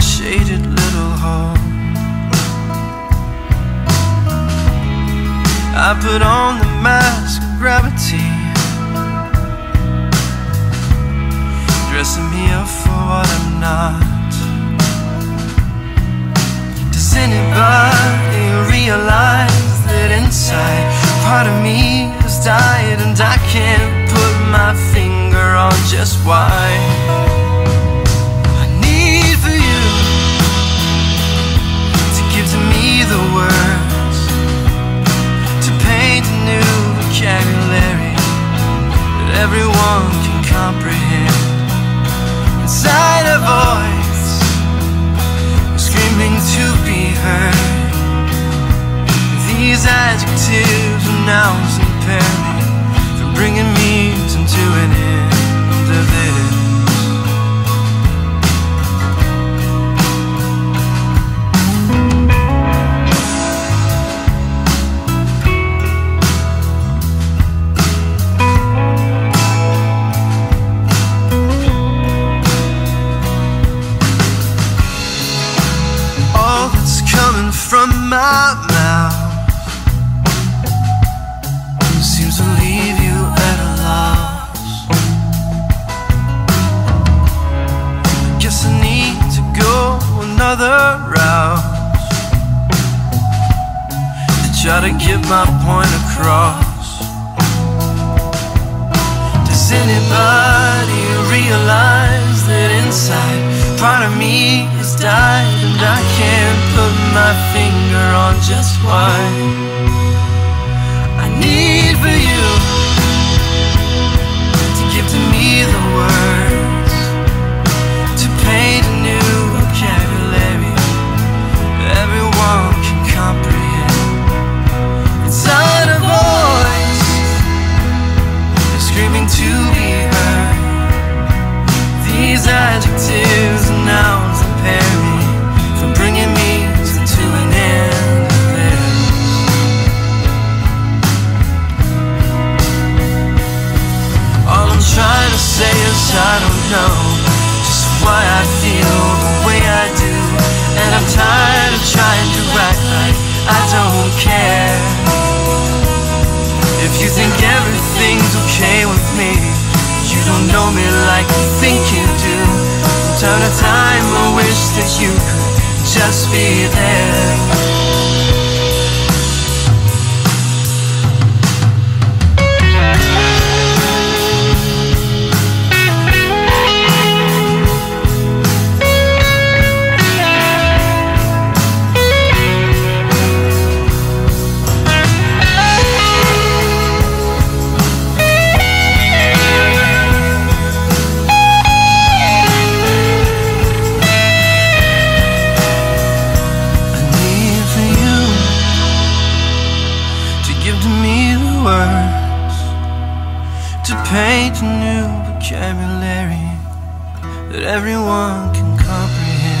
shaded little home. I put on the mask of gravity, dressing me up for what I'm not. Does anybody realize that inside part of me has died and I can't put my finger on just why? Everyone can comprehend. Inside a voice screaming to be heard. These adjectives and nouns impair me from bringing me to an end from my mouth seems to leave you at a loss. Guess I need to go another route to try to get my point across. Does anybody realize that inside part of me has died my finger on just why? I need for you I don't know just why I feel the way I do, and I'm tired of trying to act like I don't care. If you think everything's okay with me, you don't know me like you think you do. Time to time, I wish that you could just be there. Words to paint a new vocabulary that everyone can comprehend.